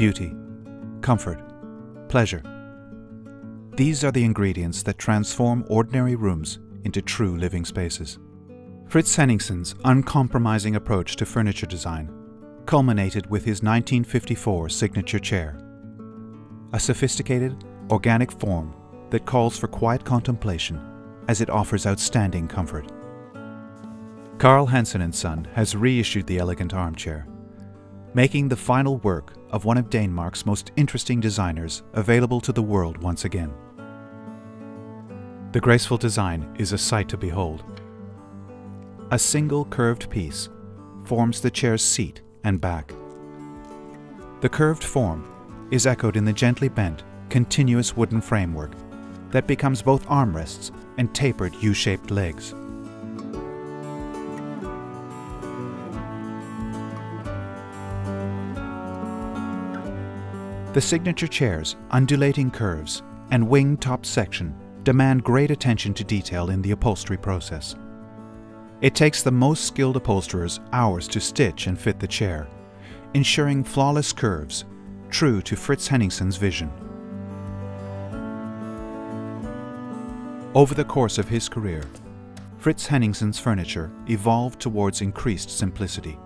beauty, comfort, pleasure. These are the ingredients that transform ordinary rooms into true living spaces. Frits Henningsen's uncompromising approach to furniture design culminated with his 1954 signature chair, a sophisticated, organic form that calls for quiet contemplation as it offers outstanding comfort. Carl Hansen & Son has reissued the elegant armchair, making the final work of one of Denmark's most interesting designers available to the world once again. The graceful design is a sight to behold. A single curved piece forms the chair's seat and back. The curved form is echoed in the gently bent, continuous wooden framework that becomes both armrests and tapered U-shaped legs. The signature chair's undulating curves and wing top section demand great attention to detail in the upholstery process. It takes the most skilled upholsterers hours to stitch and fit the chair, ensuring flawless curves, true to Frits Henningsen's vision. Over the course of his career, Frits Henningsen's furniture evolved towards increased simplicity,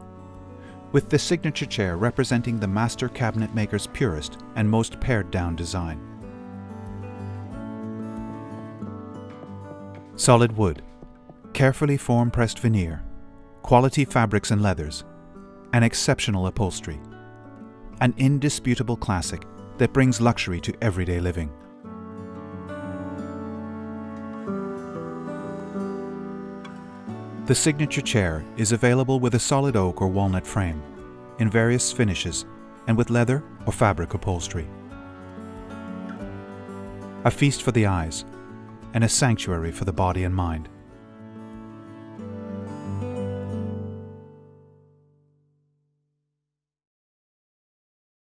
with the signature chair representing the master cabinet maker's purest and most pared-down design. Solid wood, carefully form-pressed veneer, quality fabrics and leathers, and exceptional upholstery. An indisputable classic that brings luxury to everyday living. The signature chair is available with a solid oak or walnut frame, in various finishes, and with leather or fabric upholstery. A feast for the eyes, and a sanctuary for the body and mind.